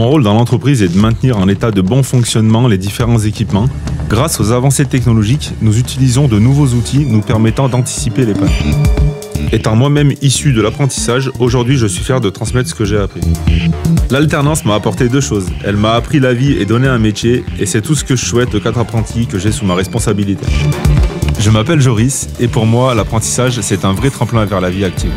Mon rôle dans l'entreprise est de maintenir en état de bon fonctionnement les différents équipements. Grâce aux avancées technologiques, nous utilisons de nouveaux outils nous permettant d'anticiper les pannes. Étant moi-même issu de l'apprentissage, aujourd'hui je suis fier de transmettre ce que j'ai appris. L'alternance m'a apporté deux choses. Elle m'a appris la vie et donné un métier, et c'est tout ce que je souhaite aux quatre apprentis que j'ai sous ma responsabilité. Je m'appelle Joris, et pour moi, l'apprentissage, c'est un vrai tremplin vers la vie active.